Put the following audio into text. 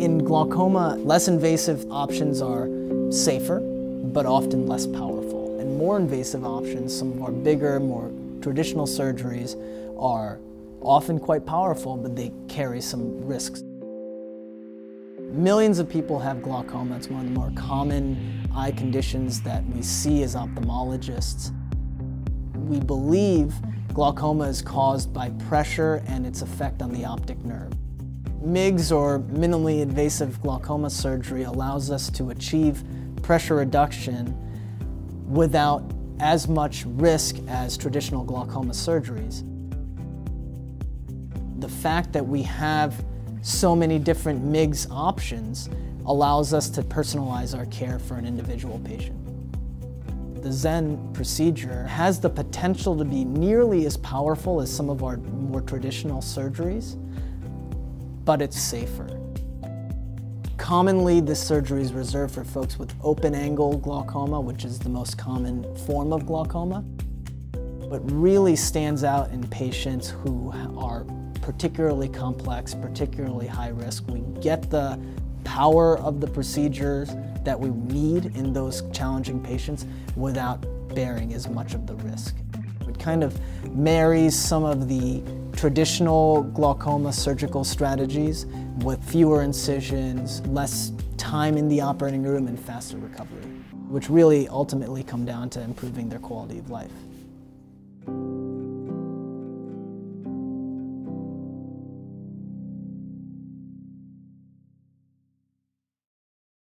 In glaucoma, less invasive options are safer, but often less powerful. And more invasive options, some of our bigger, more traditional surgeries, are often quite powerful, but they carry some risks. Millions of people have glaucoma. It's one of the more common eye conditions that we see as ophthalmologists. We believe glaucoma is caused by pressure and its effect on the optic nerve. MIGS or minimally invasive glaucoma surgery allows us to achieve pressure reduction without as much risk as traditional glaucoma surgeries. The fact that we have so many different MIGS options allows us to personalize our care for an individual patient. The Xen procedure has the potential to be nearly as powerful as some of our more traditional surgeries, but it's safer. Commonly, this surgery is reserved for folks with open-angle glaucoma, which is the most common form of glaucoma, but really stands out in patients who are particularly complex, particularly high risk. We get the power of the procedures that we need in those challenging patients without bearing as much of the risk. It kind of marries some of the traditional glaucoma surgical strategies with fewer incisions, less time in the operating room, and faster recovery, which really ultimately come down to improving their quality of life.